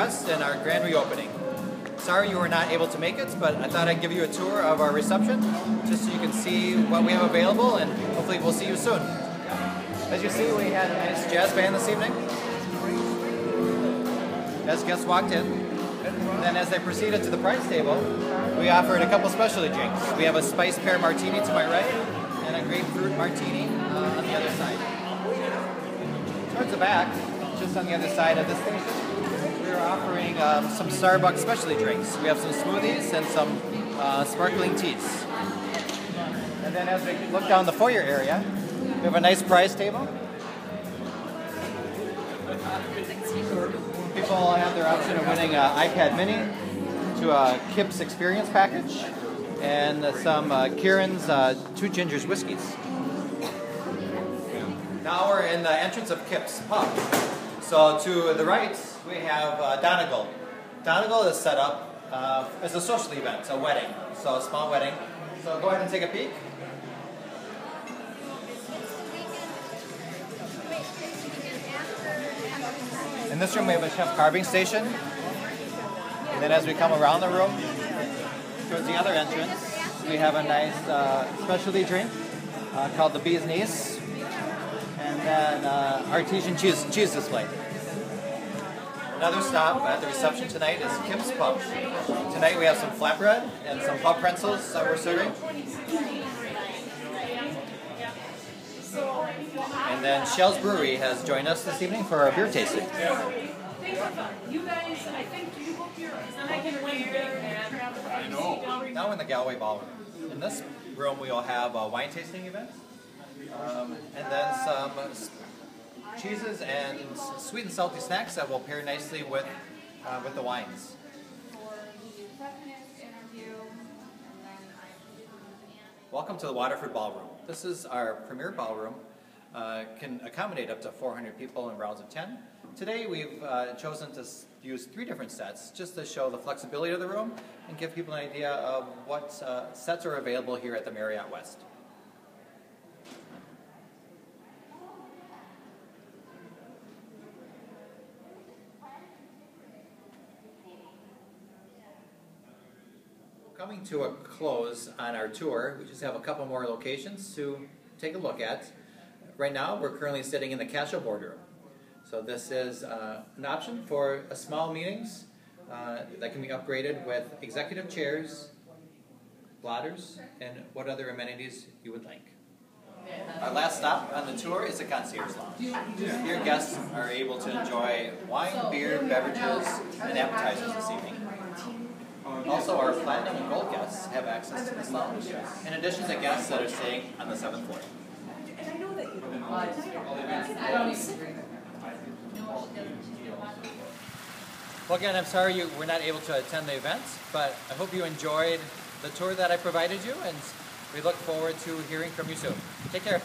West and our grand reopening. Sorry you were not able to make it, but I thought I'd give you a tour of our reception just so you can see what we have available and hopefully we'll see you soon. As you see, we had a nice jazz band this evening. As guests walked in, then as they proceeded to the prize table, we offered a couple specialty drinks. We have a spice pear martini to my right and a grapefruit martini uh, on the other side. Towards the back, just on the other side of the station, we're offering um, some Starbucks specialty drinks. We have some smoothies and some uh, sparkling teas. And then as we look down the foyer area, we have a nice prize table. People have their option of winning an iPad mini to a Kips Experience package and some uh, Kieran's uh, Two Gingers whiskeys. Now we're in the entrance of Kips Pub. So to the right, we have uh, Donegal. Donegal is set up uh, as a social event, a wedding, so a small wedding. So go ahead and take a peek. In this room we have a chef carving station. And then as we come around the room, towards the other entrance, we have a nice uh, specialty drink uh, called the Bee's Knees. And uh, artesian cheese, cheese display. Another stop at the reception tonight is Kips Pub. Tonight we have some flatbread and some pub pretzels that we're serving. And then Schell's Brewery has joined us this evening for our beer tasting. You guys, I think you book your, I can wear I know. Now in the Galway Ballroom. In this room we will have a wine tasting event. Um, and then some cheeses and sweet and salty snacks that will pair nicely with, uh, with the wines. Welcome to the Waterford Ballroom. This is our premier ballroom. Uh, can accommodate up to 400 people in rounds of 10. Today we've uh, chosen to use three different sets just to show the flexibility of the room and give people an idea of what uh, sets are available here at the Marriott West. Coming to a close on our tour, we just have a couple more locations to take a look at. Right now, we're currently sitting in the Cashel boardroom. So this is uh, an option for a small meetings uh, that can be upgraded with executive chairs, blotters, and what other amenities you would like. Our last stop on the tour is the concierge lounge. Here guests are able to enjoy wine, beer, beverages, and appetizers this evening. Also, our platinum and gold guests have access to this lounge, in addition to guests that are staying on the seventh floor. Well, again, I'm sorry you were not able to attend the event, but I hope you enjoyed the tour that I provided you, and we look forward to hearing from you soon. Take care.